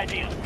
idea.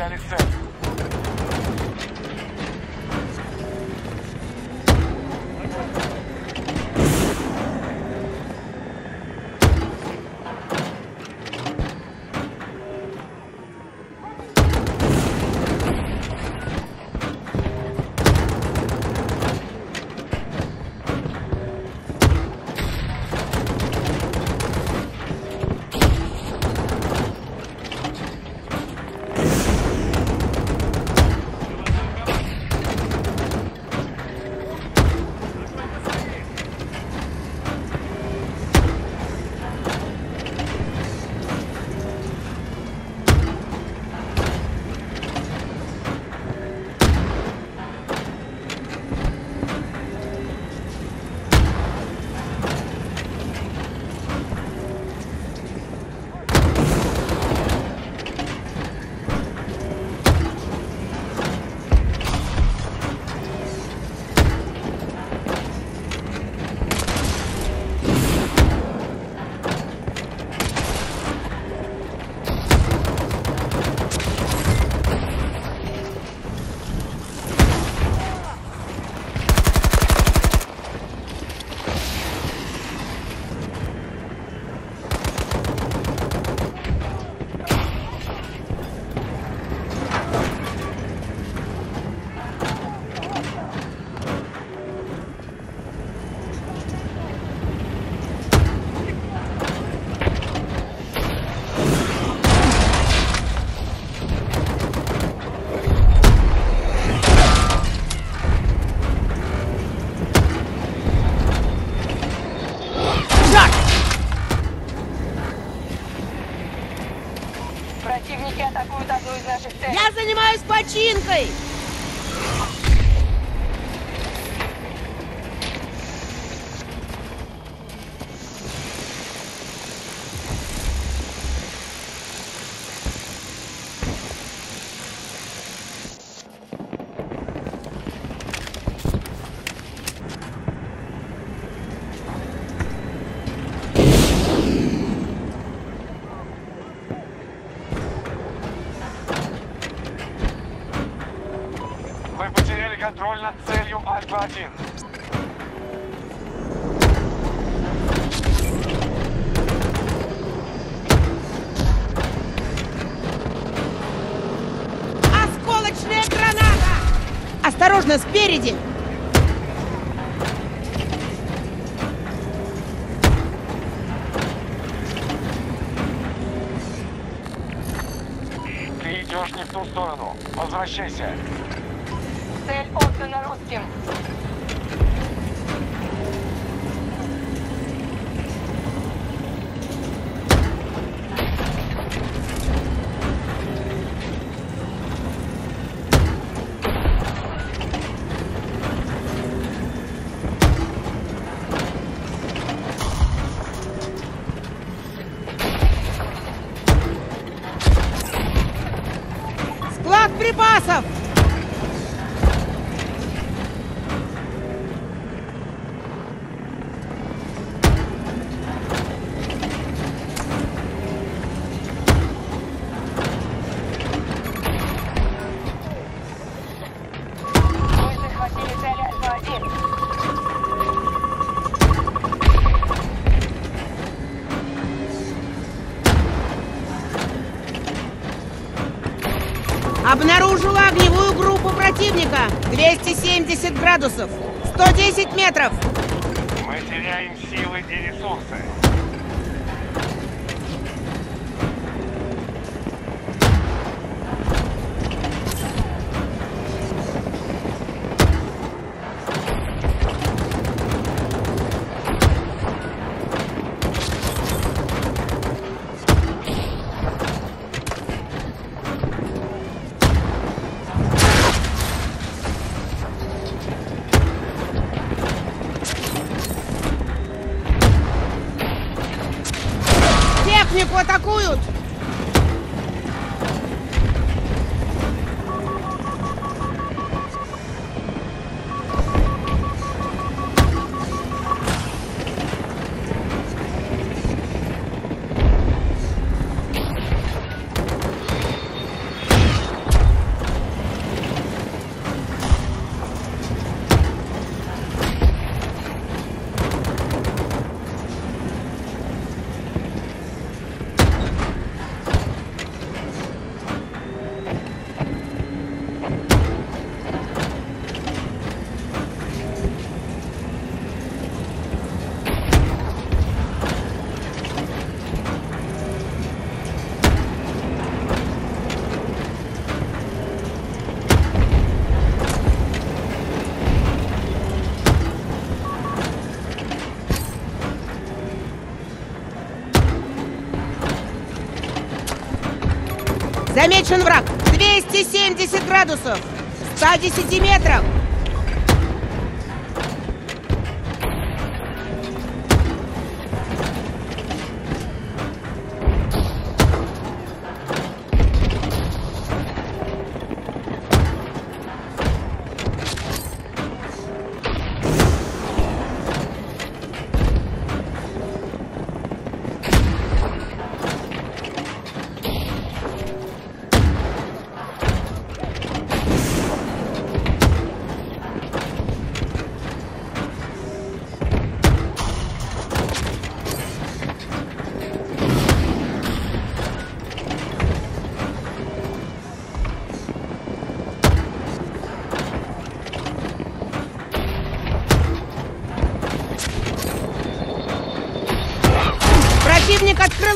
Understand it, sir. починкой. 1. Осколочная граната! Осторожно, спереди! Ты идешь не в ту сторону. Возвращайся. Цель отдана русским. 270 градусов. 110 метров. Замечен враг! 270 градусов! 110 метров!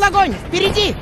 Огонь! Впереди!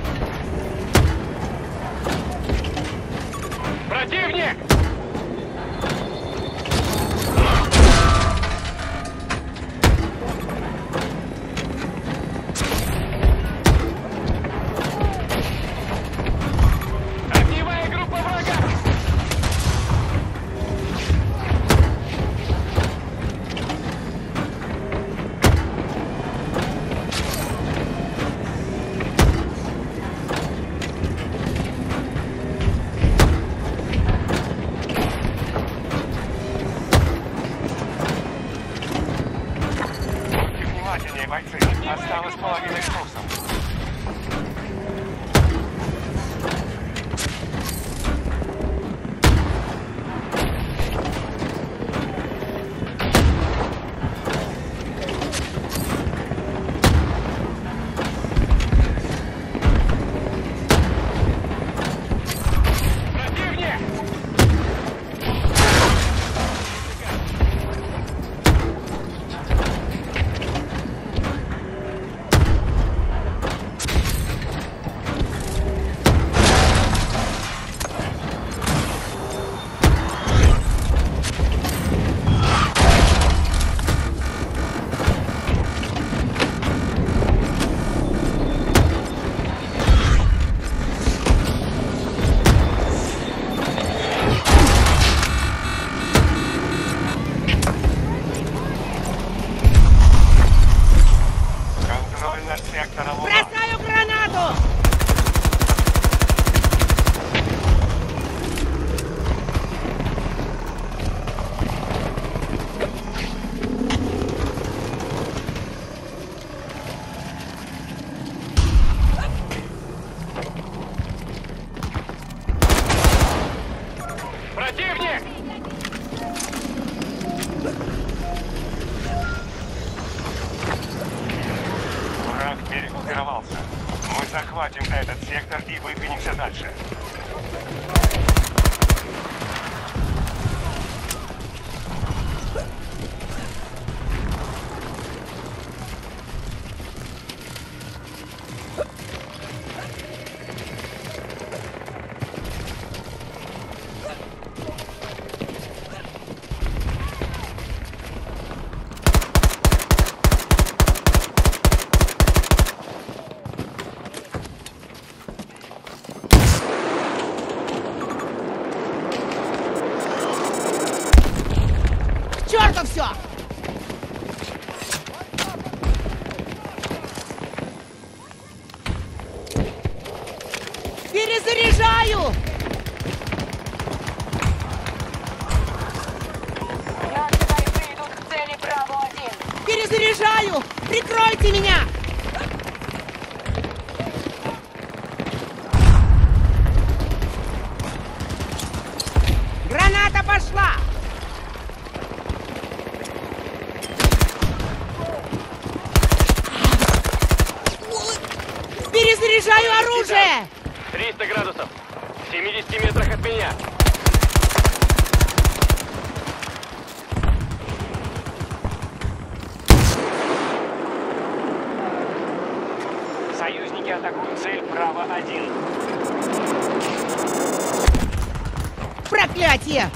Противник! Враг перегруппировался. Мы захватим этот сектор и выдвинемся дальше. это все! Перезаряжаю! Перезаряжаю! Прикройте меня! Оружие! 300 градусов. В 70 метрах от меня. Союзники атакуют цель Браво-1. Проклятие!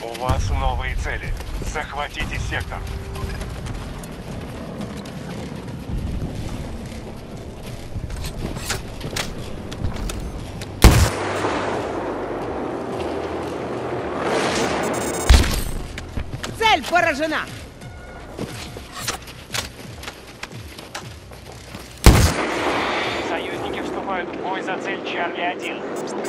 У вас новые цели. Захватите сектор. Цель поражена! Союзники вступают в бой за цель Чарли-1.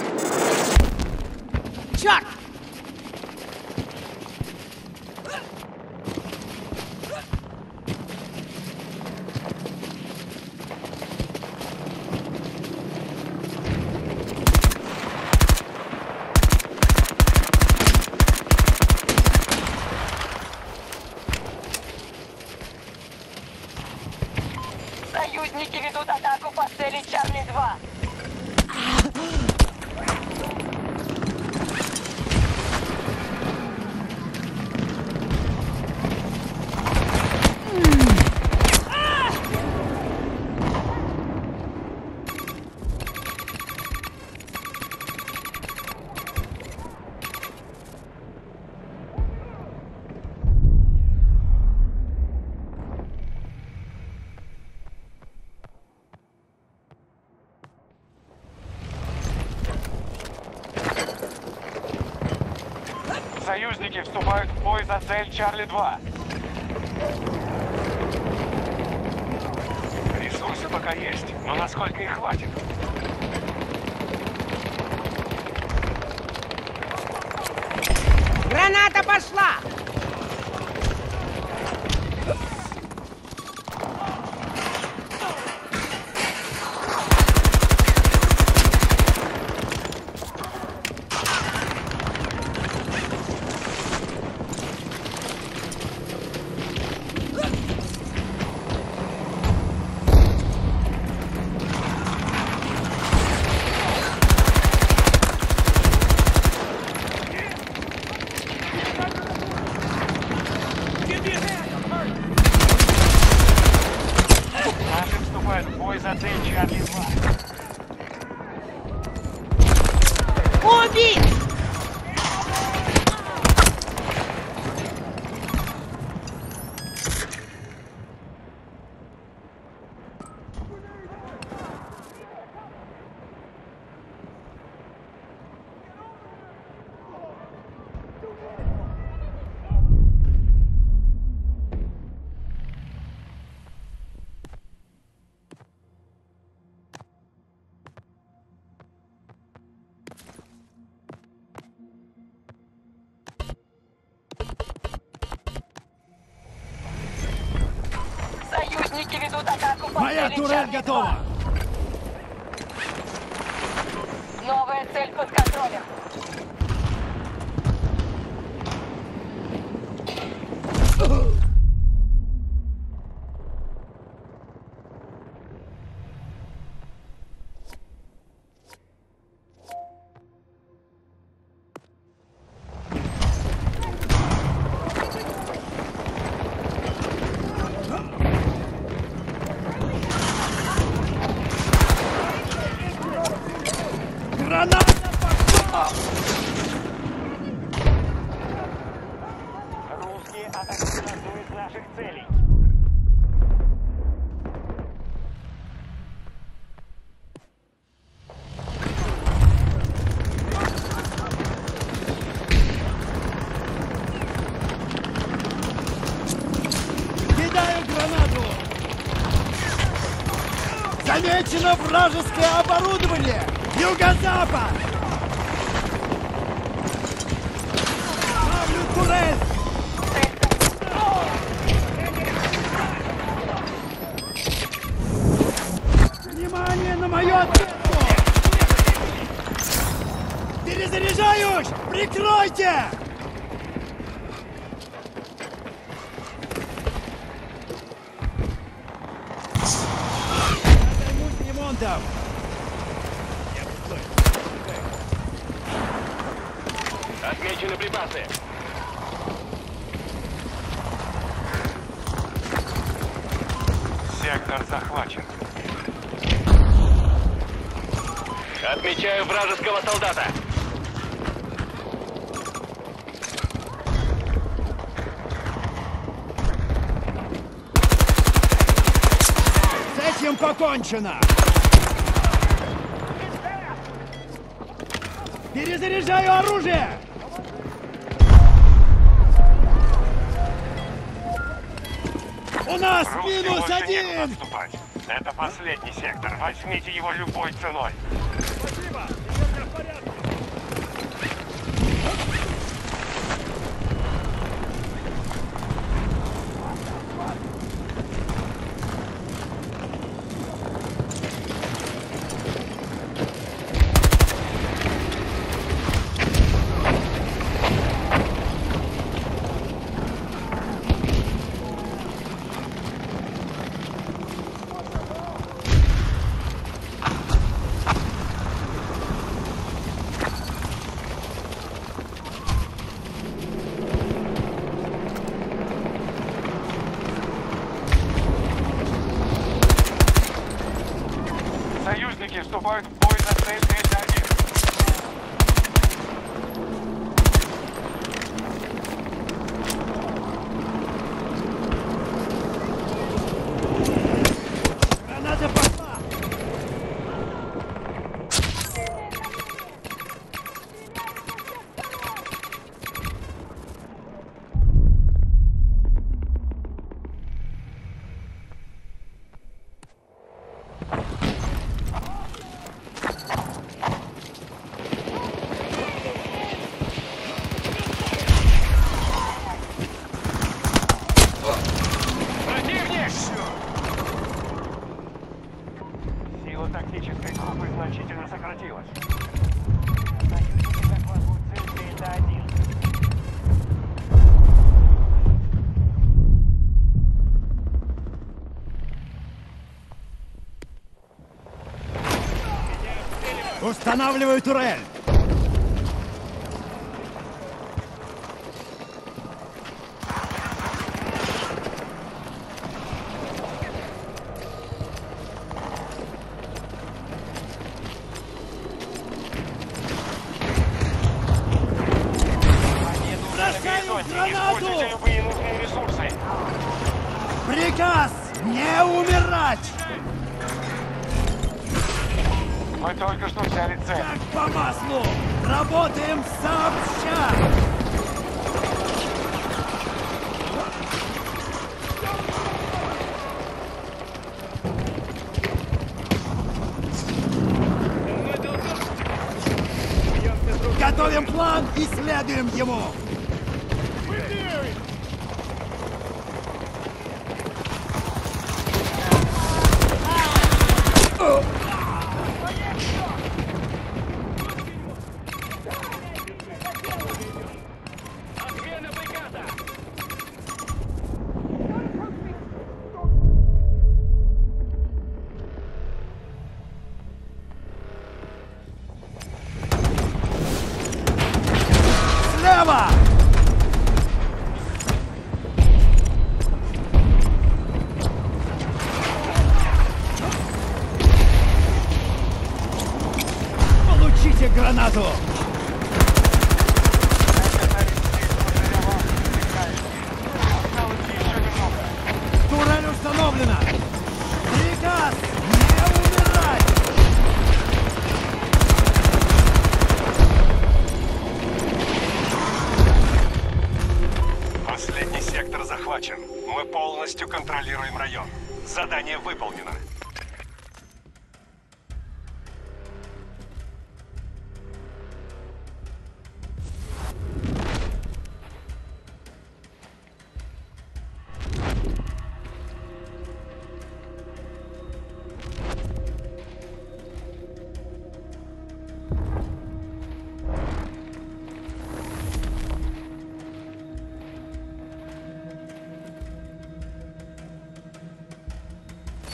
Союзники ведут атаку по цели Чарли-2. Союзники вступают в бой за цель Чарли-2. Ресурсы пока есть, но насколько их хватит? Граната пошла! Союзники ведут атаку по Моя турель Чарли-2. готова! Новая цель под контролем. Граната! Русские атакуют наших целей. Замечено вражеское оборудование! Юго-запад! Ставлю турель! Внимание на мою отметку! Перезаряжаюсь! Прикройте! Припасы. Сектор захвачен. Отмечаю вражеского солдата. С этим покончено! Перезаряжаю оружие! Нас Русским минус больше некуда один! отступать. Это последний сектор. Возьмите его любой ценой. Союзники вступают в бой за цель 3-1. Граната пошла! Противник! Сила тактической группы значительно сократилась. Союзники захватывают цель 3-1. Устанавливаю турель! Гранату! Приказ не умирать! Мы только что взяли цель. Как по маслу! Работаем сообща! Готовим план и следуем ему!